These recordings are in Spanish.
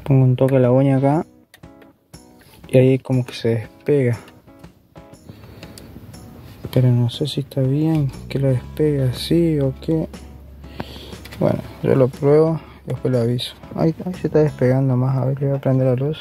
pongo un toque la uña acá y ahí como que se despega. Pero no sé si está bien que lo despegue así o qué. Bueno yo lo pruebo y después lo aviso. Ahí, ahí se está despegando más. A ver le voy a prender la luz.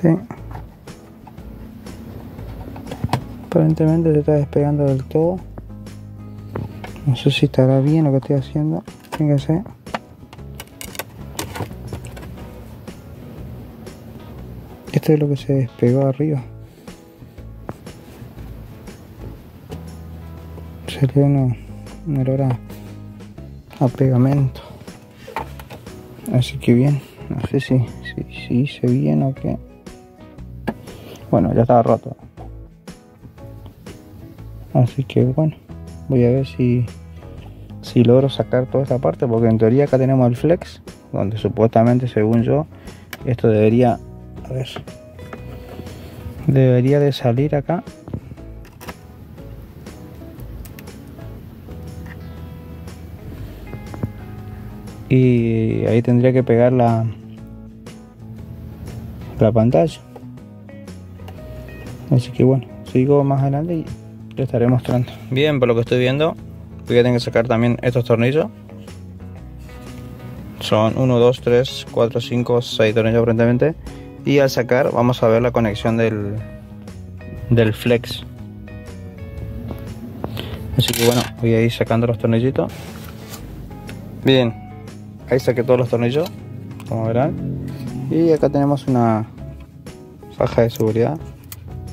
Sí aparentemente se está despegando del todo. No sé si estará bien lo que estoy haciendo fíjense esto es lo que se despegó arriba. Sería uno un olor a, a pegamento así que bien no sé si, si, si hice bien o qué. Bueno ya estaba roto así que bueno voy a ver si si logro sacar toda esta parte porque en teoría acá tenemos el flex donde supuestamente según yo esto debería a ver debería de salir acá. Y ahí tendría que pegar la la pantalla. Así que bueno sigo más adelante y le estaré mostrando. Bien por lo que estoy viendo voy a tener que sacar también estos tornillos. Son 1 2 3 4 5 6 tornillos aparentemente. Y al sacar vamos a ver la conexión del del flex. Así que bueno voy a ir sacando los tornillitos. Bien ahí saqué todos los tornillos como verán. Y acá tenemos una faja de seguridad.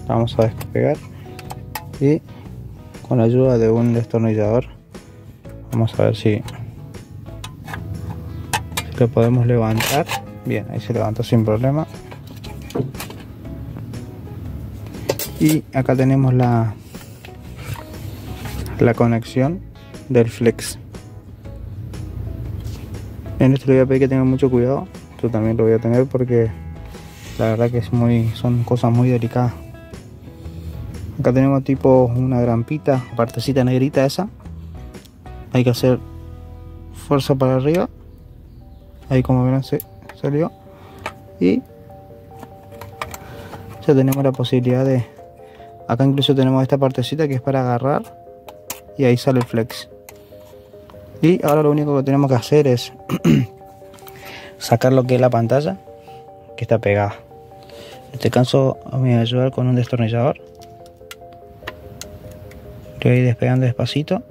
La vamos a despegar y con la ayuda de un destornillador. Vamos a ver si, lo podemos levantar. Bien ahí se levantó sin problema. Y acá tenemos la la conexión del flex. En esto le voy que tenga mucho cuidado. Esto también lo voy a tener porque la verdad que es muy son cosas muy delicadas acá tenemos tipo una grampita partecita negrita esa. Hay que hacer fuerza para arriba. Ahí como verán se salió. Y ya tenemos la posibilidad de acá incluso tenemos esta partecita que es para agarrar y ahí sale el flex. Y ahora lo único que tenemos que hacer es sacar lo que es la pantalla que está pegada. En este caso voy a ayudar con un destornillador voy despegando despacito.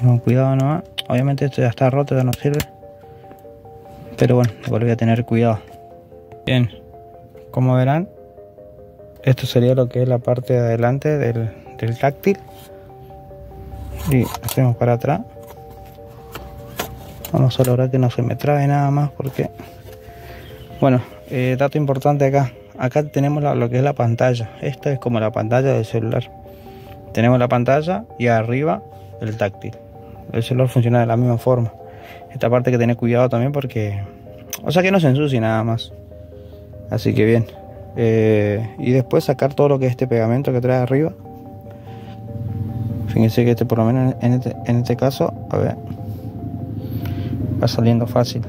Con cuidado nomás obviamente esto ya está roto ya no sirve. Pero bueno igual a tener cuidado. Bien como verán esto sería lo que es la parte de adelante del, del táctil. Y hacemos para atrás. Vamos a lograr que no se me trabe nada más porque bueno eh, dato importante acá acá tenemos lo que es la pantalla. Esta es como la pantalla del celular. Tenemos la pantalla y arriba el táctil. El celular funciona de la misma forma. Esta parte hay que tener cuidado también porque o sea que no se ensucie nada más. Así que bien. Eh, y después sacar todo lo que es este pegamento que trae arriba. Fíjense que este por lo menos en este, en este caso a ver va saliendo fácil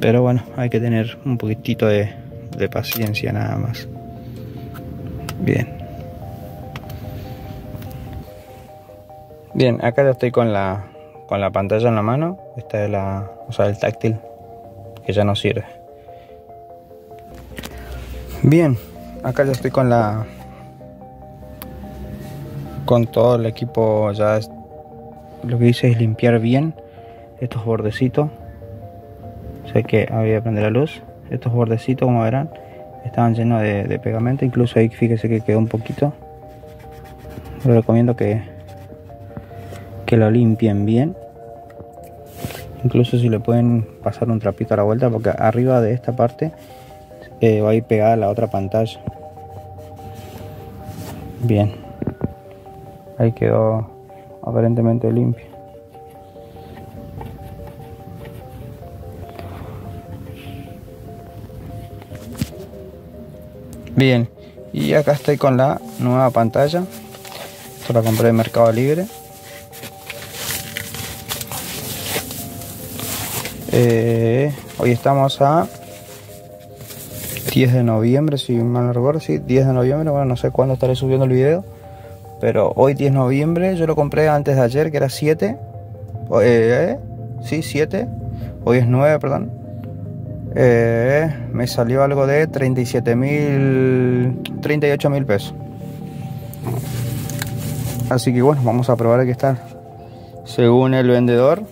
pero bueno hay que tener un poquitito de, paciencia nada más. Bien. Bien acá ya estoy con la con la pantalla en la mano. Esta es la o sea el táctil que ya no sirve. Bien acá ya estoy con la con todo el equipo. Ya lo que hice es limpiar bien estos bordecitos sé que voy a prender la luz. Estos bordecitos como verán estaban llenos de, de pegamento. Incluso ahí fíjese que quedó un poquito. Les recomiendo que que lo limpien bien. Incluso si le pueden pasar un trapito a la vuelta porque arriba de esta parte eh, va a ir pegada la otra pantalla. Bien. Ahí quedó aparentemente limpio bien Y acá estoy con la nueva pantalla. Esto la compré en Mercado Libre. Eh, hoy estamos a 10 de noviembre, si mal no recuerdo, sí, 10 de noviembre, bueno, no sé cuándo estaré subiendo el video, pero hoy 10 de noviembre, yo lo compré antes de ayer, que era 7, eh, sí, 7, hoy es 9, perdón, eh, me salió algo de 37 mil, 38 mil pesos. Así que bueno, vamos a probar qué está. Según el vendedor,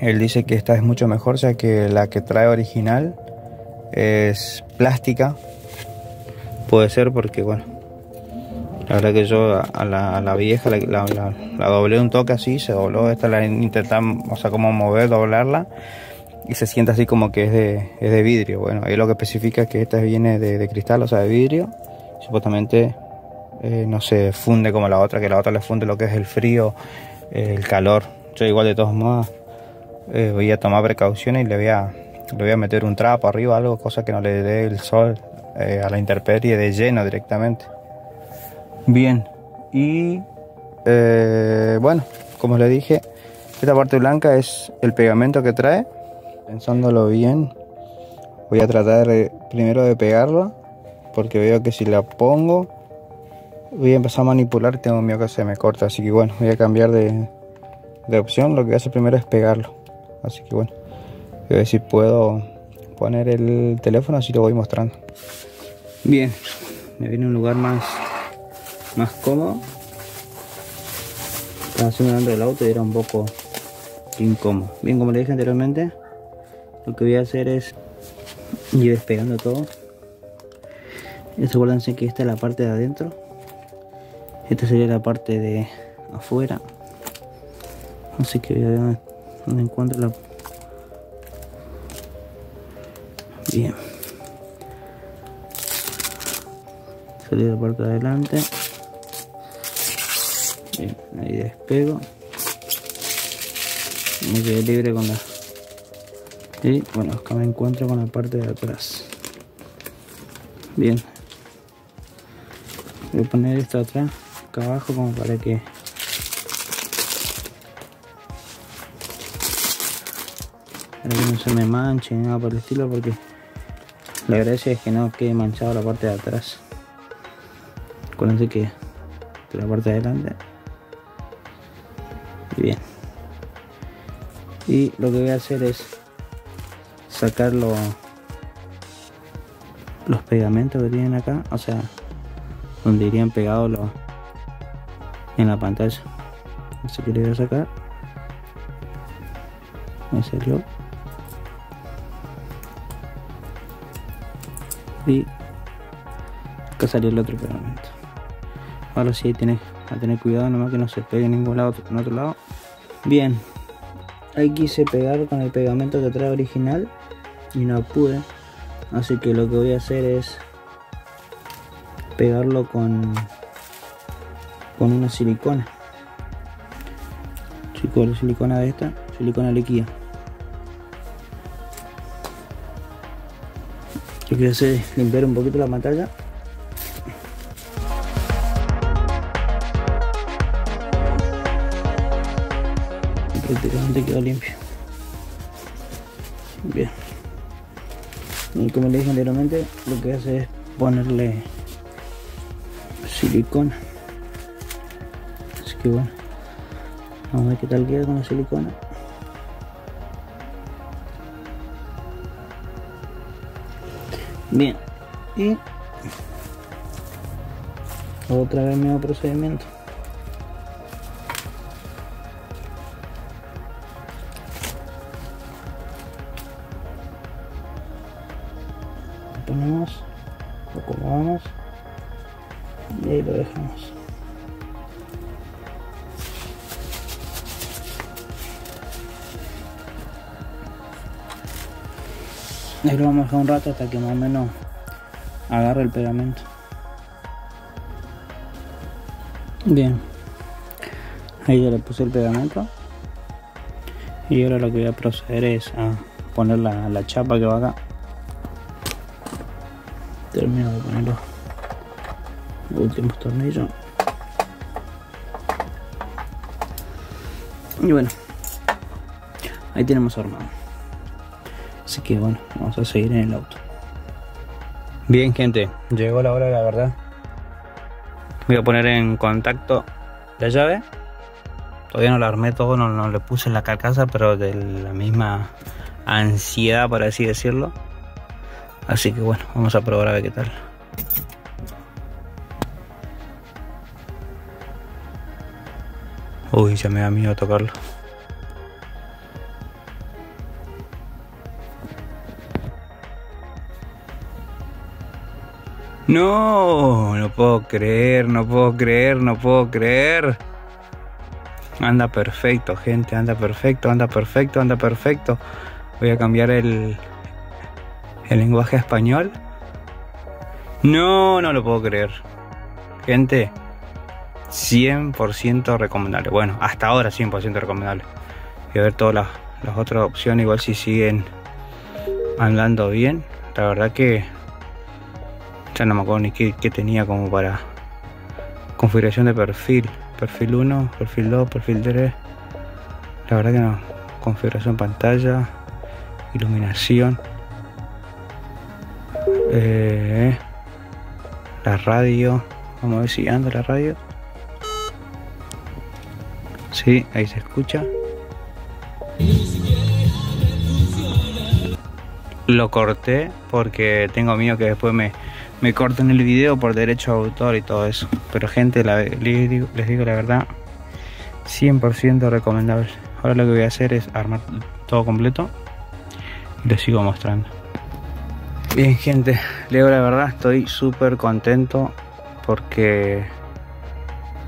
él dice que esta es mucho mejor, ya que la que trae original es plástica. Puede ser porque, bueno, la verdad que yo a la, vieja la, doblé un toque así, se dobló. Esta la intentamos, o sea, como mover, doblarla y se siente así como que es de, es de vidrio. Bueno, ahí lo que especifica es que esta viene de, cristal, o sea, de vidrio. Supuestamente eh, no se funde como la otra, que la otra le funde lo que es el frío, el calor. Yo igual de todos modos eh, voy a tomar precauciones y le voy a, le voy a meter un trapo arriba, algo, cosa que no le dé el sol eh, a la intemperie de lleno directamente. Bien, y eh, bueno, como le dije, esta parte blanca es el pegamento que trae. Pensándolo bien, voy a tratar primero de pegarla, porque veo que si la pongo, voy a empezar a manipular tengo miedo que se me corta. Así que bueno, voy a cambiar de, de opción. Lo que voy a hacer primero es pegarlo. Así que bueno, voy a ver si puedo poner el teléfono, así lo voy mostrando. Bien, me viene un lugar más, más cómodo. Estaba haciendo del auto y era un poco incómodo. Bien, como le dije anteriormente, lo que voy a hacer es ir despegando todo. Acuérdense que esta es la parte de adentro. Esta sería la parte de afuera. Así que voy a ver donde encuentro la bien salir la parte de adelante ahí despego me quedé libre con la y bueno acá me encuentro con la parte de atrás. Bien. Voy a poner esto atrás acá abajo como para que para que no se me manche ni nada por el estilo porque la gracia es que no quede manchado la parte de atrás. Acuérdense que la parte de adelante. Bien. Y lo que voy a hacer es sacar los, pegamentos que tienen acá o sea donde irían pegados los en la pantalla. Así que le voy a sacar. Me salió. Y acá salió el otro pegamento. Ahora sí tienes a tener cuidado nomás que no se pegue en ningún lado en otro lado. Bien. Ahí quise pegar con el pegamento que trae original y no pude así que lo que voy a hacer es pegarlo con con una silicona chicos la silicona de esta silicona líquida Lo que hacer es limpiar un poquito la pantalla. Prácticamente quedó limpio. Bien. Y como le dije anteriormente, lo que hace es ponerle silicona. Así que bueno, vamos a ver qué tal queda con la silicona. Bien, y otra vez mismo procedimiento. Lo acomodamos y ahí lo dejamos. Ahí lo vamos a dejar un rato hasta que más o menos agarre el pegamento. Bien. Ahí ya le puse el pegamento. Y ahora lo que voy a proceder es a poner la, chapa que va acá. Termino de ponerlo. Últimos tornillos. Y bueno ahí tenemos armado. Así que bueno vamos a seguir en el auto. Bien gente llegó la hora la verdad. Voy a poner en contacto la llave. Todavía no la armé todo no, no le puse en la carcasa pero de la misma ansiedad por así decirlo así que bueno vamos a probar a ver qué tal Uy, ya me da miedo tocarlo. No, no puedo creer, no puedo creer, no puedo creer. Anda perfecto, gente, anda perfecto, anda perfecto, anda perfecto. Voy a cambiar el, el lenguaje español. No, no lo puedo creer. Gente, 100% recomendable. Bueno, hasta ahora 100% recomendable. Y a ver todas las, otras opciones, igual si siguen andando bien. La verdad que ya no me acuerdo ni qué, qué tenía como para configuración de perfil. Perfil 1, perfil 2, perfil 3. La verdad que no. Configuración pantalla, iluminación. Eh, la radio. Vamos a ver si anda la radio. Sí, ahí se escucha. Lo corté porque tengo miedo que después me, me corten el video por derecho de autor y todo eso. Pero gente, les, digo, les digo la verdad, 100% recomendable. Ahora lo que voy a hacer es armar todo completo y les sigo mostrando. Bien gente, le digo la verdad, estoy súper contento porque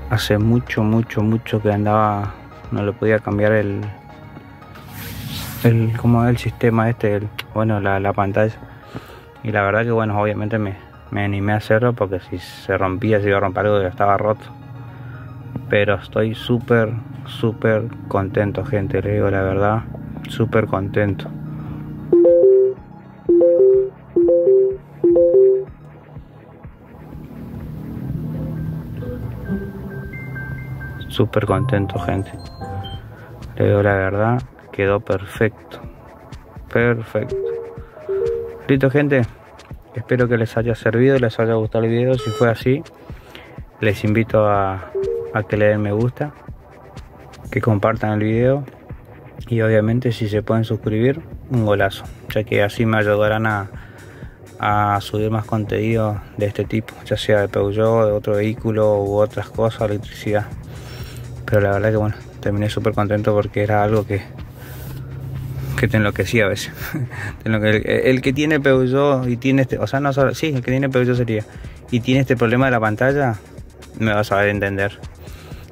hace mucho, mucho, mucho que andaba, no le podía cambiar el, el como el sistema este, bueno, la, la, pantalla. Y la verdad que bueno, obviamente me, me animé a hacerlo porque si se rompía, si iba a romper algo, ya estaba roto. Pero estoy súper, súper contento, gente, le digo la verdad, súper contento. Súper contento gente. Le digo la verdad quedó perfecto. Perfecto. Listo gente. Espero que les haya servido les haya gustado el video. Si fue así les invito a, a que le den me gusta que compartan el video. Y obviamente si se pueden suscribir un golazo. Ya que así me ayudarán a, a subir más contenido de este tipo. Ya sea de Peugeot, de otro vehículo u otras cosas, electricidad pero la verdad que bueno, terminé súper contento porque era algo que, que te enloquecía a veces. el, el, que tiene Peugeot y tiene este, o sea, no sí, el que tiene Peugeot sería, y tiene este problema de la pantalla, me vas a ver entender.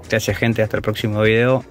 Gracias gente, hasta el próximo video.